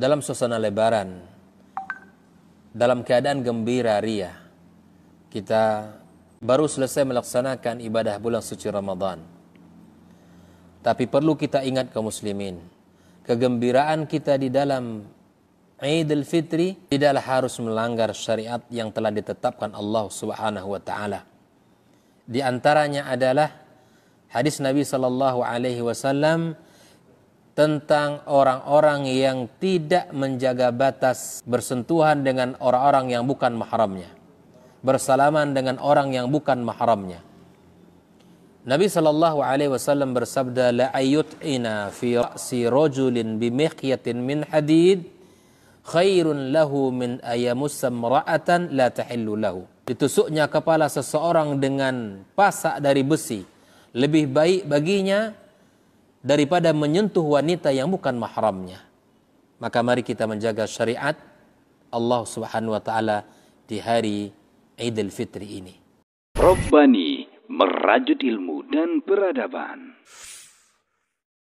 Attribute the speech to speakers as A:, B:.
A: dalam suasana lebaran, dalam keadaan gembira ria, kita baru selesai melaksanakan ibadah bulan suci Ramadan. Tapi perlu kita ingat kaum muslimin, kegembiraan kita di dalam Idul Fitri tidaklah harus melanggar syariat yang telah ditetapkan Allah Subhanahu wa taala. Di antaranya adalah hadis Nabi sallallahu alaihi wasallam tentang orang-orang yang tidak menjaga batas bersentuhan dengan orang-orang yang bukan mahramnya. Bersalaman dengan orang yang bukan mahramnya. Nabi sallallahu alaihi wasallam bersabda la ayyut'ina fi ra'si rajulin bi miqyatin min hadid khairun lahu min ayamussa ra'atan la tahillu lahu. Ditusuknya kepala seseorang dengan pasak dari besi lebih baik baginya daripada menyentuh wanita yang bukan mahramnya. Maka mari kita menjaga syariat Allah Subhanahu wa taala di hari Idul Fitri ini.
B: Robbani merajut ilmu dan peradaban.